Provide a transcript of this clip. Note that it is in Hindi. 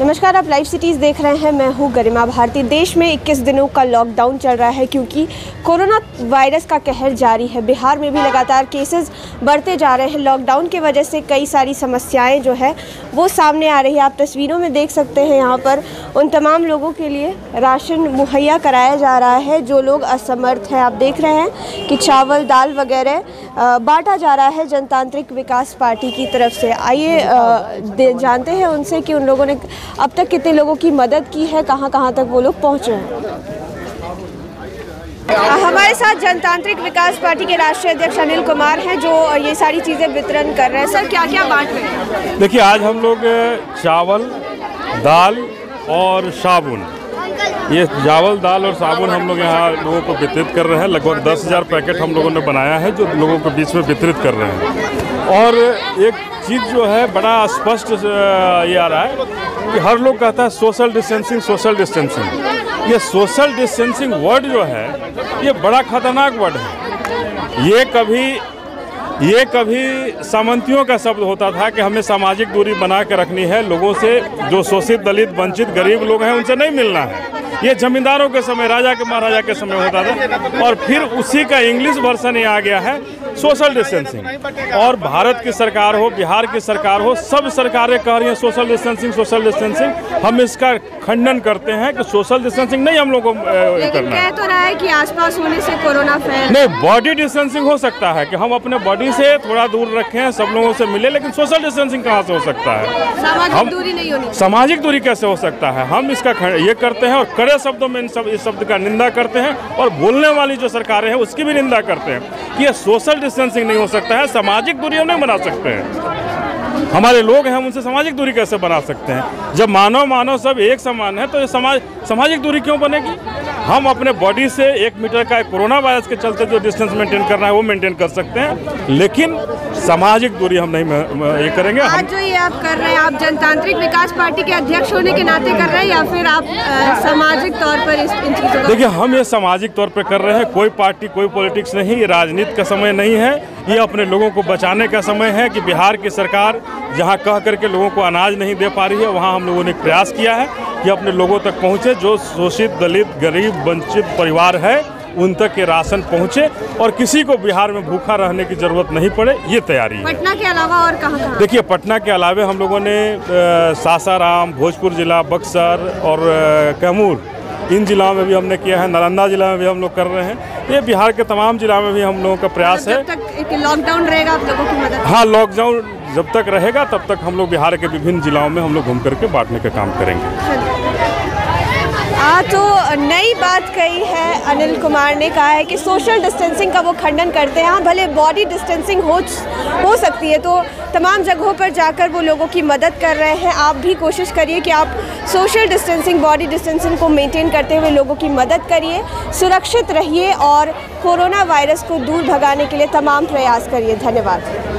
नमस्कार, आप लाइव सिटीज़ देख रहे हैं। मैं हूँ गरिमा भारती। देश में 21 दिनों का लॉकडाउन चल रहा है क्योंकि कोरोना वायरस का कहर जारी है। बिहार में भी लगातार केसेस बढ़ते जा रहे हैं। लॉकडाउन की वजह से कई सारी समस्याएँ जो है, वो सामने आ रही है। आप तस्वीरों में देख सकते हैं यहाँ पर उन तमाम लोगों के लिए राशन मुहैया कराया जा रहा है जो लोग असमर्थ हैं। आप देख रहे हैं कि चावल दाल वगैरह बांटा जा रहा है जनतांत्रिक विकास पार्टी की तरफ़ से। आइए जानते हैं उनसे कि उन लोगों ने अब तक कितने लोगों की मदद की है कहाँ कहाँ तक वो लोग पहुँचे हैं। हमारे साथ जनतांत्रिक विकास पार्टी के राष्ट्रीय अध्यक्ष अनिल कुमार हैं जो ये सारी चीज़ें वितरण कर रहे हैं। सर क्या क्या बांट रहे हैं? देखिए आज हम लोग चावल दाल और साबुन। ये चावल, दाल और साबुन हम लोग यहाँ लोगों को वितरित कर रहे हैं। लगभग दस हज़ार पैकेट हम लोगों ने बनाया है, जो लोगों के बीच में वितरित कर रहे हैं। और एक चीज़ जो है, बड़ा स्पष्ट ये आ रहा है कि हर लोग कहता है सोशल डिस्टेंसिंग सोशल डिस्टेंसिंग ये सोशल डिस्टेंसिंग वर्ड जो है, ये बड़ा खतरनाक वर्ड है। ये कभी ये कभी सामंतियों का शब्द होता था कि हमें सामाजिक दूरी बना के रखनी है, लोगों से जो शोषित, दलित, वंचित, गरीब लोग हैं, उनसे नहीं मिलना है। ये जमींदारों के समय, राजा के, महाराजा के समय होता था और फिर उसी का इंग्लिश वर्सन ये आ गया है। Social distancing. और भारत की सरकार हो बिहार की सरकार हो सब सरकारें कह रही हैं सोशल डिस्टेंसिंग सोशल डिस्टेंसिंग। हम इसका खंडन करते हैं कि सोशल डिस्टेंसिंग नहीं हम लोग को करना है। तो रहा है कि आसपास होने से कोरोना फैल नहीं बॉडी डिस्टेंसिंग हो सकता है कि हम अपने बॉडी से थोड़ा दूर रखें सब लोगों से मिले लेकिन सोशल डिस्टेंसिंग कहाँ से हो सकता है? सामाजिक हम- दूरी नहीं होनी सामाजिक दूरी कैसे हो सकता है? हम इसका ये करते हैं और कड़े शब्दों में इन सब इस शब्द का निंदा करते हैं और बोलने वाली जो सरकारें हैं उसकी भी निंदा करते हैं कि ये सोशल डिस्टेंसिंग नहीं हो सकता है, सामाजिक दूरी हम नहीं बना सकते हैं। हमारे लोग हैं उनसे सामाजिक दूरी कैसे बना सकते हैं? जब मानव मानव सब एक समान है तो समाज, सामाजिक दूरी क्यों बनेगी? हम अपने बॉडी से एक मीटर का कोरोना वायरस के चलते जो डिस्टेंस मेंटेन करना है वो मेंटेन कर सकते हैं। लेकिन सामाजिक दूरी हम नहीं ये करेंगे। आज जो ये आप कर रहे हैं आप जनतांत्रिक विकास पार्टी के अध्यक्ष होने के नाते कर रहे हैं या फिर आप सामाजिक तौर पर इस इन चीज़ों देखिए हम ये सामाजिक तौर पर कर रहे हैं। कोई पार्टी कोई पॉलिटिक्स नहीं ये राजनीति का समय नहीं है। ये अपने लोगों को बचाने का समय है कि बिहार की सरकार जहाँ कह करके लोगों को अनाज नहीं दे पा रही है वहाँ हम लोगों ने प्रयास किया है। कि अपने लोगों तक पहुँचे जो शोषित दलित गरीब वंचित परिवार है उन तक ये राशन पहुँचे और किसी को बिहार में भूखा रहने की ज़रूरत नहीं पड़े ये तैयारी है। पटना के अलावा और कहाँ कहाँ? देखिए पटना के अलावे हम लोगों ने सासाराम भोजपुर जिला बक्सर और कैमूर इन जिलाओं में भी हमने किया है नालंदा जिला में भी हम लोग कर रहे हैं। ये बिहार के तमाम जिला में भी हम लोगों का प्रयास है। तक एक लॉकडाउन रहेगा आप लोगों की मदद हाँ लॉकडाउन जब तक रहेगा, तब तक हम लोग बिहार के विभिन्न जिलाओं में हम लोग घूम करके बांटने का काम करेंगे। आ तो नई बात कही है अनिल कुमार ने, कहा है कि सोशल डिस्टेंसिंग का वो खंडन करते हैं। हाँ भले बॉडी डिस्टेंसिंग हो हो सकती है तो तमाम जगहों पर जाकर वो लोगों की मदद कर रहे हैं। आप भी कोशिश करिए कि आप सोशल डिस्टेंसिंग बॉडी डिस्टेंसिंग को मेंटेन करते हुए लोगों की मदद करिए, सुरक्षित रहिए और कोरोना वायरस को दूर भगाने के लिए तमाम प्रयास करिए। धन्यवाद।